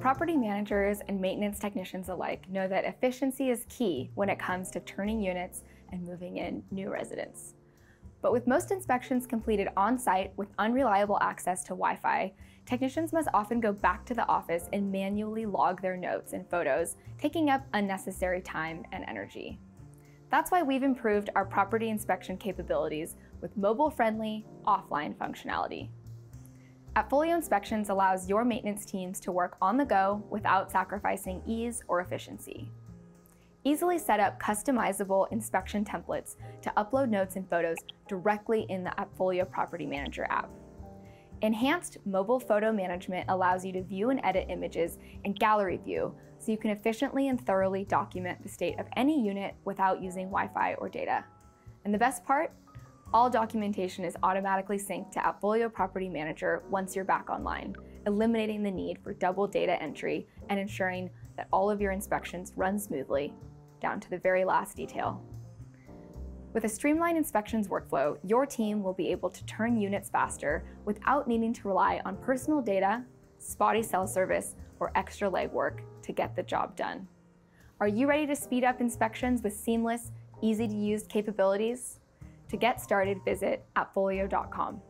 Property managers and maintenance technicians alike know that efficiency is key when it comes to turning units and moving in new residents. But with most inspections completed on site with unreliable access to Wi Fi, technicians must often go back to the office and manually log their notes and photos, taking up unnecessary time and energy. That's why we've improved our property inspection capabilities with mobile friendly, offline functionality. Appfolio Inspections allows your maintenance teams to work on the go without sacrificing ease or efficiency. Easily set up customizable inspection templates to upload notes and photos directly in the Appfolio Property Manager app. Enhanced mobile photo management allows you to view and edit images in gallery view so you can efficiently and thoroughly document the state of any unit without using Wi-Fi or data. And the best part? All documentation is automatically synced to Appfolio Property Manager once you're back online, eliminating the need for double data entry and ensuring that all of your inspections run smoothly, down to the very last detail. With a streamlined inspections workflow, your team will be able to turn units faster without needing to rely on personal data, spotty cell service, or extra legwork to get the job done. Are you ready to speed up inspections with seamless, easy to use capabilities? To get started, visit appfolio.com.